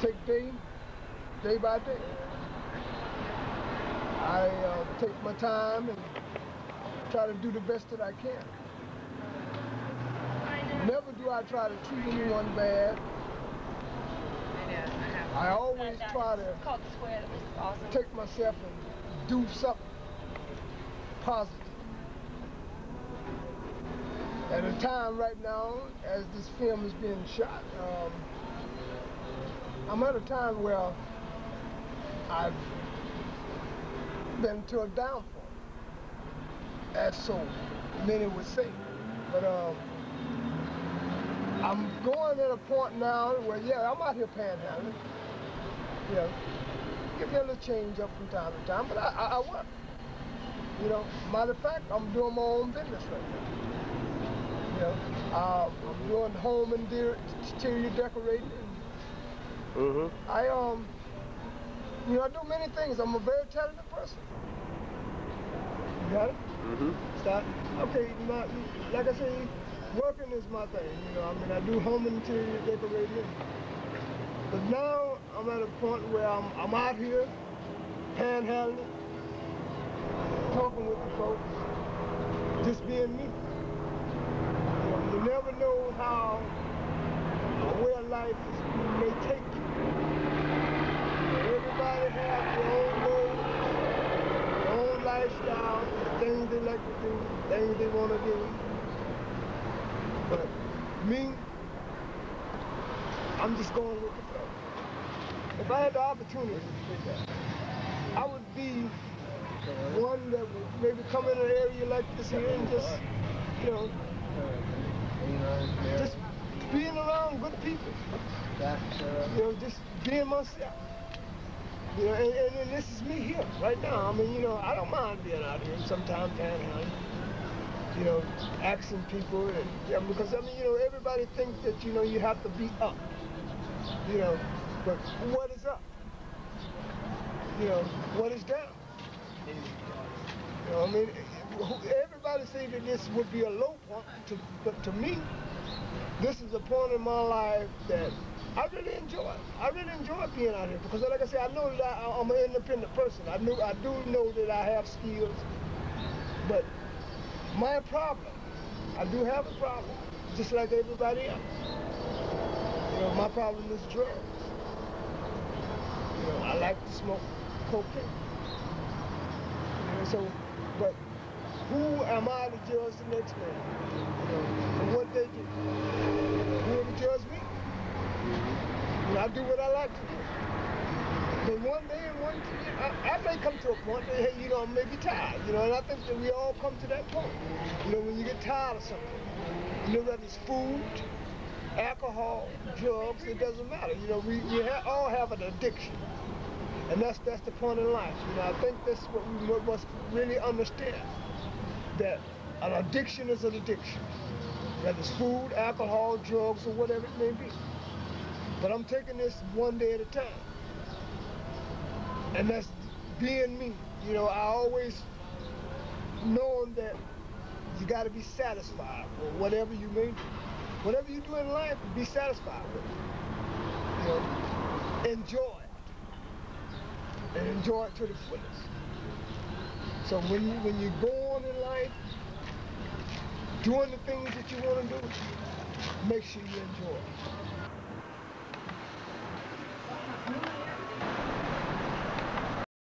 Take day, day by day. I uh, take my time and try to do the best that I can. Never do I try to treat anyone bad. I always try to take myself and do something positive. At a time right now, as this film is being shot, um, I'm at a time where I've been to a downfall, as so many would say. But um, I'm going at a point now where, yeah, I'm out here panhandling. You know, give me a little change up from time to time, but I, I, I work. You know, matter of fact, I'm doing my own business right now. You know, uh, I'm doing home interior decorating. Mm-hmm. I um, you know, I do many things. I'm a very talented person. You got it? Mm-hmm. Start. Okay, my, like I say, working is my thing. You know, I mean, I do home interior decorating. But now I'm at a point where I'm, I'm out here, panhandling, talking with the folks, just being me. You, never know how of life may take you. Everybody has their own goals, their own lifestyle, things they like to do, things they want to do. But me, I'm just going with the flow. If I had the opportunity, I would be one that would maybe come in an area like this here and just, you know, just being around good people. Uh, you know, just being myself. You know, and, and, and, this is me here, right now. I mean, you know, I don't mind being out here sometimes panhandling. You know, asking people, and, yeah, because I mean, you know, everybody thinks that you know you have to be up. You know, but what is up? You know, what is down? You know, I mean, everybody say that this would be a low point, to, but to me, this is a point in my life that I really enjoy. it. I really enjoy being out here because, like I said, I know that I, am an independent person. I knew, I do know that I have skills, but my problem, I do have a problem, just like everybody else. You know, my problem is drugs. You know, I like to smoke cocaine. Know, so, but who am I to judge the next man? You know, for what they do? Who will judge me? And I do what I like to do. But one day, one I, I may come to a point that, hey, you know, I may be tired, you know, and I think that we all come to that point. You know, when you get tired of something, you know, whether it's food, alcohol, drugs, it doesn't matter. You know, we, we ha all have an addiction. And that's that's the point in life. You know, I think that's what we must really understand. That an addiction is an addiction. Whether it's food, alcohol, drugs, or whatever it may be. But I'm taking this one day at a time. And that's being me. You know, I always knowing that you got to be satisfied with whatever you may do. Whatever you do in life, be satisfied with it. You know, enjoy it. And enjoy it to the fullest. So when you when you go on in life, doing the things that you want to do, make sure you enjoy it. Thank you.